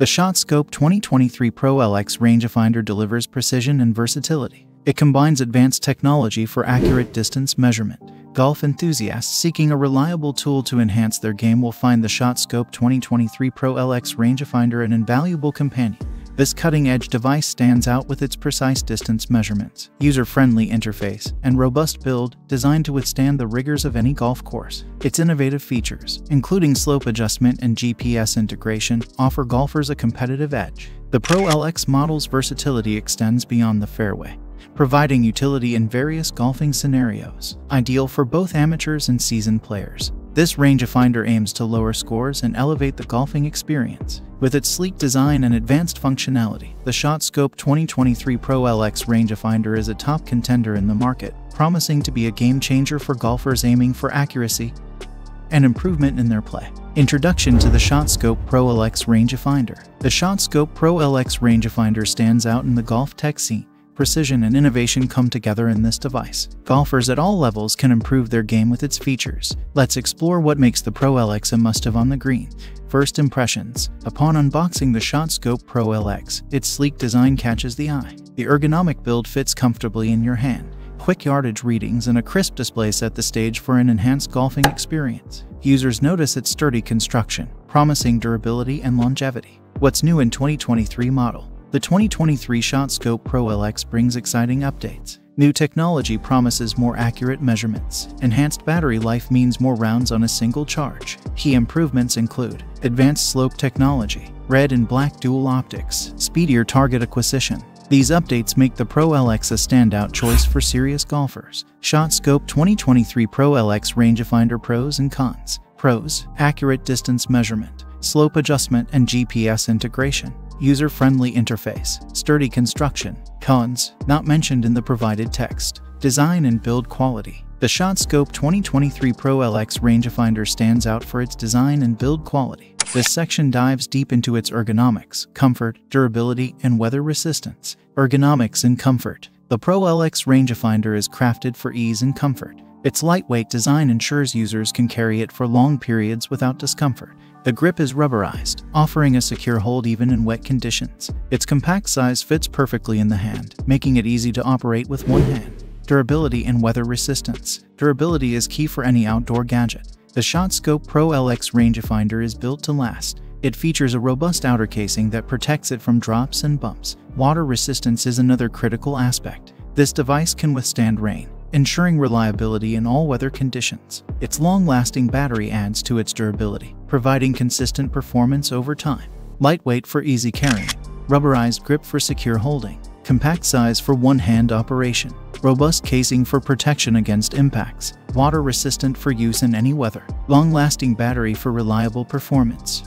The ShotScope 2023 Pro LX rangefinder delivers precision and versatility. It combines advanced technology for accurate distance measurement. Golf enthusiasts seeking a reliable tool to enhance their game will find the ShotScope 2023 Pro LX rangefinder an invaluable companion. This cutting-edge device stands out with its precise distance measurements, user-friendly interface, and robust build designed to withstand the rigors of any golf course. Its innovative features, including slope adjustment and GPS integration, offer golfers a competitive edge. The Pro LX model's versatility extends beyond the fairway, providing utility in various golfing scenarios, ideal for both amateurs and seasoned players. This rangefinder aims to lower scores and elevate the golfing experience. With its sleek design and advanced functionality, the ShotScope 2023 Pro LX rangefinder is a top contender in the market, promising to be a game changer for golfers aiming for accuracy and improvement in their play. Introduction to the ShotScope Pro LX rangefinder. The ShotScope Pro LX rangefinder stands out in the golf tech scene precision and innovation come together in this device. Golfers at all levels can improve their game with its features. Let's explore what makes the Pro LX a must-have on the green. First impressions. Upon unboxing the ShotScope Pro LX, its sleek design catches the eye. The ergonomic build fits comfortably in your hand. Quick yardage readings and a crisp display set the stage for an enhanced golfing experience. Users notice its sturdy construction, promising durability and longevity. What's new in 2023 model? The 2023 ShotScope Pro LX brings exciting updates. New technology promises more accurate measurements. Enhanced battery life means more rounds on a single charge. Key improvements include advanced slope technology, red and black dual optics, speedier target acquisition. These updates make the Pro LX a standout choice for serious golfers. ShotScope 2023 Pro LX Rangefinder Pros and Cons Pros, accurate distance measurement, slope adjustment and GPS integration user-friendly interface, sturdy construction, cons, not mentioned in the provided text, design and build quality. The ShotScope 2023 Pro LX rangefinder stands out for its design and build quality. This section dives deep into its ergonomics, comfort, durability, and weather resistance. Ergonomics and comfort. The Pro LX rangefinder is crafted for ease and comfort. Its lightweight design ensures users can carry it for long periods without discomfort. The grip is rubberized, offering a secure hold even in wet conditions. Its compact size fits perfectly in the hand, making it easy to operate with one hand. Durability and weather resistance. Durability is key for any outdoor gadget. The ShotScope Pro LX rangefinder is built to last. It features a robust outer casing that protects it from drops and bumps. Water resistance is another critical aspect. This device can withstand rain, ensuring reliability in all weather conditions. Its long-lasting battery adds to its durability, providing consistent performance over time. Lightweight for easy carrying, rubberized grip for secure holding, compact size for one-hand operation, robust casing for protection against impacts, water-resistant for use in any weather, long-lasting battery for reliable performance.